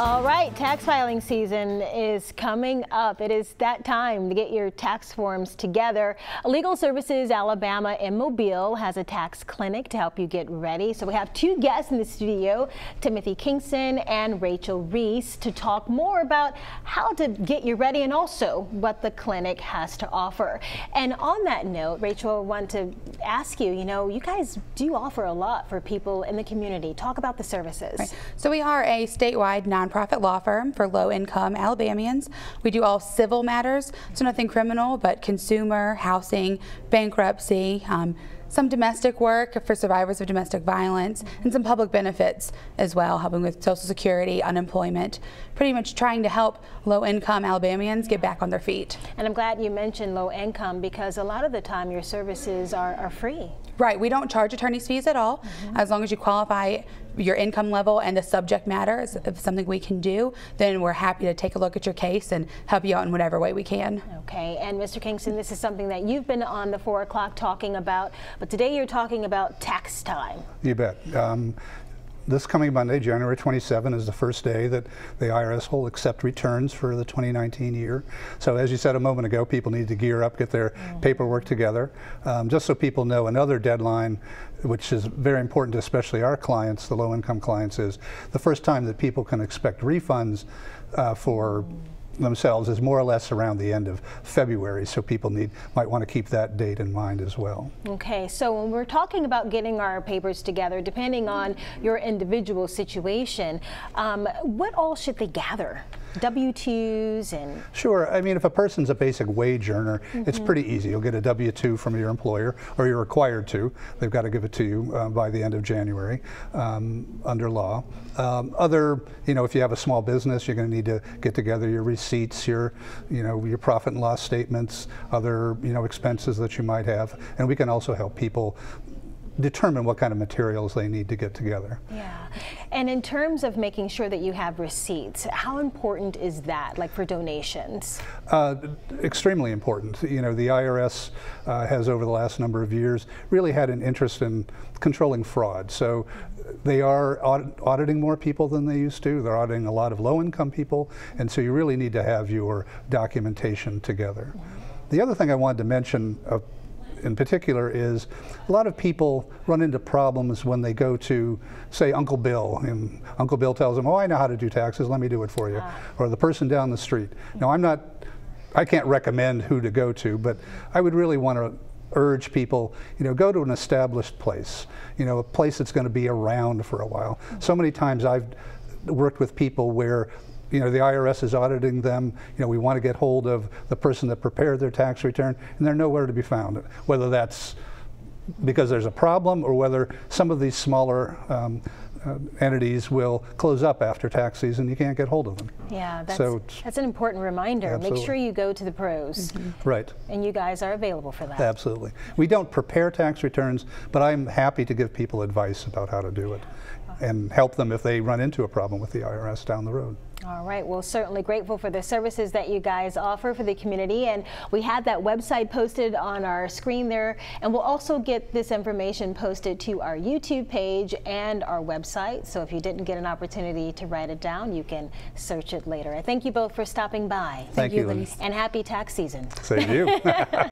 All right, tax filing season is coming up. It is that time to get your tax forms together. Legal Services Alabama in Mobile has a tax clinic to help you get ready. So we have two guests in the studio, Timothy Kingston and Rachel Reese, to talk more about how to get you ready and also what the clinic has to offer. And on that note, Rachel, I want to ask you, you know, you guys do offer a lot for people in the community. Talk about the services. Right. So we are a statewide non nonprofit law firm for low-income Alabamians. We do all civil matters, so nothing criminal, but consumer, housing, bankruptcy, um, some domestic work for survivors of domestic violence, and some public benefits as well, helping with Social Security, unemployment, pretty much trying to help low-income Alabamians get back on their feet. And I'm glad you mentioned low income because a lot of the time your services are, are free. Right, we don't charge attorney's fees at all, mm -hmm. as long as you qualify your income level and the subject matter is something we can do, then we're happy to take a look at your case and help you out in whatever way we can. Okay, and Mr. Kingston, this is something that you've been on the 4 o'clock talking about, but today you're talking about tax time. You bet. Um, this coming Monday, January 27, is the first day that the IRS will accept returns for the 2019 year. So as you said a moment ago, people need to gear up, get their mm. paperwork together. Um, just so people know, another deadline, which is very important to especially our clients, the low-income clients, is the first time that people can expect refunds uh, for mm themselves is more or less around the end of February, so people need might want to keep that date in mind as well. Okay, so when we're talking about getting our papers together, depending on your individual situation, um, what all should they gather? W-2s and... Sure. I mean, if a person's a basic wage earner, mm -hmm. it's pretty easy. You'll get a W-2 from your employer, or you're required to. They've got to give it to you uh, by the end of January um, under law. Um, other, you know, if you have a small business, you're going to need to get together your receipts, your, you know, your profit and loss statements, other, you know, expenses that you might have. And we can also help people determine what kind of materials they need to get together. Yeah. And in terms of making sure that you have receipts, how important is that, like for donations? Uh, extremely important. You know, the IRS uh, has over the last number of years really had an interest in controlling fraud. So they are audit auditing more people than they used to. They're auditing a lot of low-income people, and so you really need to have your documentation together. Mm -hmm. The other thing I wanted to mention uh, in particular is a lot of people run into problems when they go to, say, Uncle Bill, and Uncle Bill tells them, oh, I know how to do taxes, let me do it for you. Ah. Or the person down the street. Now, I'm not, I can't recommend who to go to, but I would really want to urge people, you know, go to an established place, you know, a place that's going to be around for a while. So many times I've worked with people where you know, the IRS is auditing them. You know, we want to get hold of the person that prepared their tax return, and they're nowhere to be found. Whether that's because there's a problem or whether some of these smaller um, uh, entities will close up after tax season. You can't get hold of them. Yeah, that's, so that's an important reminder. Absolutely. Make sure you go to the pros. Mm -hmm. Right. And you guys are available for that. Absolutely. We don't prepare tax returns, but I'm happy to give people advice about how to do it and help them if they run into a problem with the IRS down the road. All right. Well, certainly grateful for the services that you guys offer for the community. And we had that website posted on our screen there. And we'll also get this information posted to our YouTube page and our website. So if you didn't get an opportunity to write it down, you can search it later. I thank you both for stopping by. Thank, thank you, And happy tax season. Same to you.